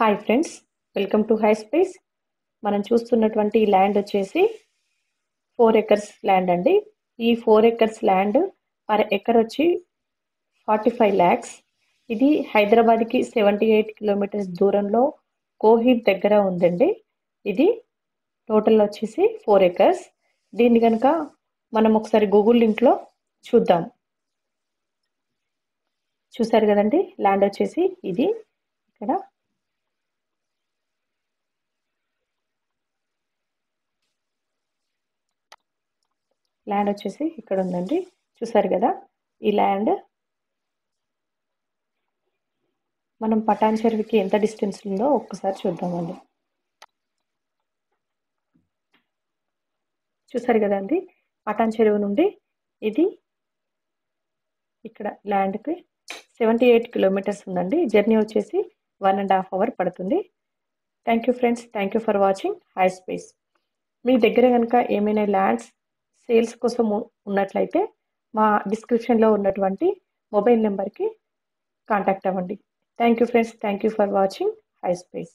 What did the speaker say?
Hi friends welcome to high space మనం చూస్తున్నటువంటి land వచ్చేసి ఫోర్ ఎకర్స్ ల్యాండ్ అండి. ఈ four acres land per acre వచ్చి ఫార్టీ ఫైవ్ ల్యాక్స్ ఇది హైదరాబాద్కి సెవెంటీ ఎయిట్ కిలోమీటర్స్ దూరంలో కోహిర్ దగ్గర ఉందండి. ఇది టోటల్ వచ్చేసి ఫోర్ ఎకర్స్ దీన్ని కనుక మనం ఒకసారి గూగుల్ లింక్లో చూద్దాం. చూసారు కదండి? ల్యాండ్ వచ్చేసి ఇది. ఇక్కడ ల్యాండ్ వచ్చేసి ఇక్కడ ఉందండి. చూసారు కదా? ఈ ల్యాండ్. మనం పటాన్ చెరువుకి ఎంత డిస్టెన్స్ ఉందో ఒక్కసారి చూద్దామండి చూసారు కదండి పటాన్ చెరువు నుండి ఇది ఇక్కడ ల్యాండ్కి సెవెంటీ ఎయిట్ కిలోమీటర్స్ ఉందండి. జర్నీ వచ్చేసి వన్ అండ్ హాఫ్ అవర్ పడుతుంది. Thank you friends. Thank you for watching. High space. మీ దగ్గర కనుక ఏమైనా ల్యాండ్స్ సేల్స్ కోసం ఉన్నట్లయితే మా డిస్క్రిప్షన్లో ఉన్నటువంటి మొబైల్ నెంబర్కి కాంటాక్ట్ అవ్వండి. Thank you friends thank you for watching. High space